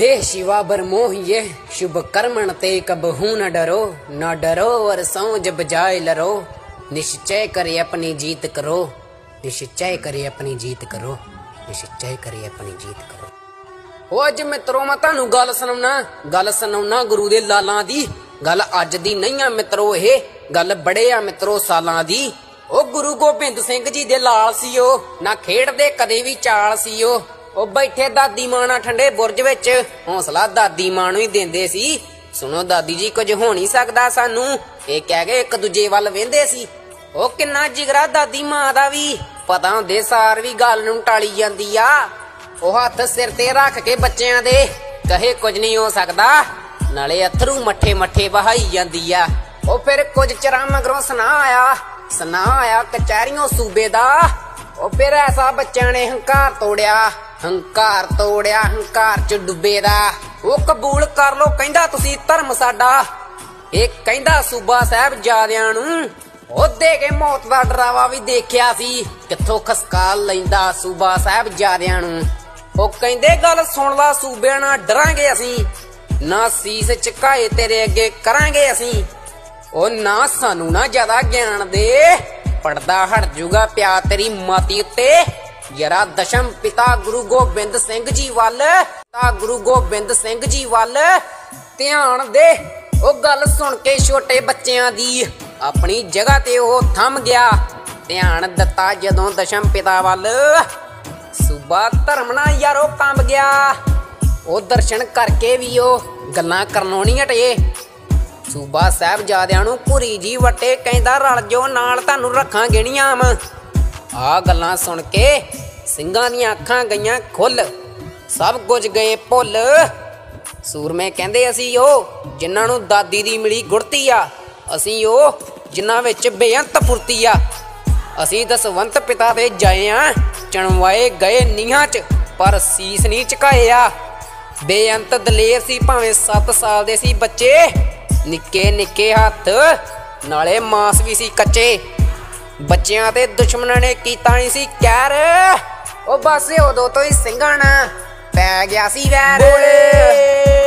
ਦੇਹ ਸ਼ਿਵਾ ਬਰਮੋਹੀਏ, ਸ਼ੁਭ ਕਰਮਣ ਤੇ ਕਬਹੂ ਨ ਡਰੋ ਨ ਡਰੋ ਵਰ ਸੌ ਜਬ ਜਾਇ ਲਰੋ। ਨਿਸ਼ਚੈ ਕਰੇ ਆਪਣੀ ਜੀਤ ਕਰੋ, ਨਿਸ਼ਚੈ ਕਰੇ ਆਪਣੀ ਜੀਤ ਕਰੋ, ਨਿਸ਼ਚੈ ਕਰੇ ਆਪਣੀ ਜੀਤ ਕਰੋ। ਉਹ ਅੱਜ ਮਿੱਤਰੋ ਮੈਂ ਤੁਹਾਨੂੰ ਗੱਲ ਸੁਣਾਉਣਾ ਗੱਲ ਸੁਣਾਉਣਾ ਗੁਰੂ ਦੇ ਲਾਲਾਂ ਦੀ, ਗੱਲ ਅੱਜ ਦੀ ਨਹੀਂ ਆ ਮਿੱਤਰੋ ਇਹ, ਗੱਲ ਬੜੇ ਆ ਮਿੱਤਰੋ ਸਾਲਾਂ ਦੀ। ਉਹ ਗੁਰੂ ਗੋਬਿੰਦ ਸਿੰਘ ਜੀ ਦੇ ਲਾਲ ਸੀ ਉਹ, ਨਾ ਖੇਡਦੇ ਕਦੇ ਵੀ ਚਾਲ ਸੀ ਉਹ। ਉਹ ਬੈਠੇ ਦਾਦੀ ਮਾਂ ਨਾਲ ਠੰਡੇ ਬੁਰਜ ਵਿੱਚ। ਹੌਸਲਾ ਦਾਦੀ ਮਾਂ ਨੂੰ ਹੀ ਦਿੰਦੇ ਸੀ। ਸੁਣੋ ਦਾਦੀ ਜੀ, ਕੁਝ ਹੋ ਨਹੀਂ ਸਕਦਾ ਸਾਨੂੰ। ਇਹ ਕਹਿ ਕੇ ਇੱਕ ਦੂਜੇ ਵੱਲ ਵੇਂਦੇ ਸੀ। ਉਹ ਕਿੰਨਾ ਜਿਗਰਾ ਦਾਦੀ ਮਾਂ ਦਾ ਵੀ। ਪਤਾ ਹੁੰਦੇ ਸਾਰ ਵੀ ਗੱਲ ਨੂੰ ਟਾਲੀ ਜਾਂਦੀ ਆ। ਉਹ ਹੱਥ ਸਿਰ ਤੇ ਰੱਖ ਕੇ ਬੱਚਿਆਂ ਦੇ। ਕਹੇ ਕੁਝ ਨਹੀਂ ਹੋ ਸਕਦਾ। ਨਾਲੇ ਅਥਰੂ ਮੱਠੇ ਮੱਠੇ ਵਹਾਈ ਜਾਂਦੀ ਆ। ਉਹ ਫਿਰ ਕੁਝ ਚਿਰਾਂ ਮਗਰੋਂ ਸੁਨਾ ਆਇਆ। ਸੁਨਾ ਆਇਆ ਕਚਹਿਰੀਆਂ ਸੂਬੇ ਦਾ। ਉਹ ਫਿਰ ਐਸਾ ਬੱਚਿਆਂ ਨੇ ਹੰਕਾਰ ਤੋੜਿਆ। ਹੰਕਾਰ ਤੋੜਿਆ, ਹੰਕਾਰ ਚ ਡੁੱਬੇ ਦਾ ਉਹ ਕਬੂਲ ਕਰ ਲੋ ਕਹਿੰਦਾ ਤੁਸੀਂ ਧਰਮ ਸਾਡਾ। ਇਹ ਕਹਿੰਦਾ ਸੂਬਾ ਸਾਹਿਬ ਜਾਦਿਆਂ ਨੂੰ। ਉਹ ਦੇ ਕੇ ਮੌਤ ਦਾ ਡਰਾਵਾ ਵੀ ਦੇਖਿਆ ਸੀ। ਕਿੱਥੋਂ ਖਸਕਾ ਲੈਂਦਾ ਸੂਬਾ ਸਾਹਿਬ ਜਾਦਿਆਂ ਨੂੰ। ਉਹ ਕਹਿੰਦੇ, ਗੱਲ ਸੁਣ ਲਾ ਸੂਬਿਆਂ ਨਾਲ ਡਰਾਂਗੇ ਅਸੀਂ। ਨਾ ਸੀਸ ਝੁਕਾਏ ਤੇਰੇ ਅੱਗੇ ਕਰਾਂਗੇ ਅਸੀਂ। ਉਹ ਨਾ ਸਾਨੂੰ ਨਾ ਜ਼ਿਆਦਾ ਗਿਆਨ ਦੇ। ਪੜਦਾ ਹਟ ਜੂਗਾ ਪਿਆ ਤੇਰੀ ਮਾਤੀ ਉੱਤੇ। ਯਰਾ ਦਸ਼ਮ ਪਿਤਾ ਗੁਰੂ ਗੋਬਿੰਦ ਸਿੰਘ ਜੀ ਵੱਲ ਤਾ ਗੁਰੂ ਗੋਬਿੰਦ ਸਿੰਘ ਜੀ ਵੱਲ। ਧਿਆਨ ਦੇ, ਉਹ ਗੱਲ ਸੁਣ ਕੇ ਛੋਟੇ ਬੱਚਿਆਂ ਦੀ ਆਪਣੀ ਜਗ੍ਹਾ ਤੇ ਉਹ ਥੰਮ ਗਿਆ। ਧਿਆਨ ਦਿੱਤਾ ਜਦੋਂ ਦਸ਼ਮ ਪਿਤਾ ਵੱਲ। ਸੂਬਾ ਧਰਮ ਨਾਲ ਯਾਰੋ ਕੰਬ ਗਿਆ। ਉਹ ਦਰਸ਼ਨ ਕਰਕੇ ਵੀ ਉਹ ਗੱਲਾਂ ਕਰਨੋਂ ਨਹੀਂ ਹਟੇ। ਸੂਬਾ ਸਾਹਿਬ ਜਾਦਿਆਂ ਨੂੰ ਪੁਰੀ ਜੀ ਵਟੇ ਕਹਿੰਦਾ, ਰਲ ਜੋ, ਨਾਲ ਤੁਹਾਨੂੰ ਰੱਖਾਂ ਗਿਣੀਆਂ ਮ ਆ ਗੱਲਾਂ ਸੁਣ ਕੇ ਸਿੰਘਾਂ ਦੀਆਂ ਅੱਖਾਂ ਗਈਆਂ ਖੁੱਲ ਸਭ ਕੁਝ ਗਏ ਭੁੱਲ। ਸੂਰਮੇ ਕਹਿੰਦੇ ਅਸੀਂ ਉਹ ਜਿਨ੍ਹਾਂ ਨੂੰ ਦਾਦੀ ਦੀ ਮਿਲੀ ਗੁੜਤੀ ਆ। ਅਸੀਂ ਉਹ ਜਿਨ੍ਹਾਂ ਵਿੱਚ ਬੇਅੰਤ ਫੁਰਤੀ ਆ। ਅਸੀਂ ਦਸਵੰਤ ਪਿਤਾ ਦੇ ਜਾਏ ਆ, ਚਣਵਾਏ ਗਏ ਨੀਹਾਂ 'ਚ, ਪਰ ਸੀਸ ਨਹੀਂ ਝੁਕਾਏ ਆ। ਬੇਅੰਤ ਦਲੇਰ ਸੀ ਭਾਵੇਂ 7 ਸਾਲ ਦੇ ਸੀ ਬੱਚੇ। ਨਿੱਕੇ ਨਿੱਕੇ ਹੱਥ, ਨਾਲੇ ਮਾਸ ਵੀ ਸੀ ਕੱਚੇ। ਬੱਚਿਆਂ ਤੇ ਦੁਸ਼ਮਣਾਂ ਨੇ ਕੀਤਾ ਨਹੀਂ ਸੀ ਕਹਿਰ ਉਹ ਬਸ ਉਦੋਂ ਤੋਂ ਹੀ ਸਿੰਘਾਂ ਪੈ ਗਿਆ ਸੀ ਵੈਰ। ਬੋਲੇ।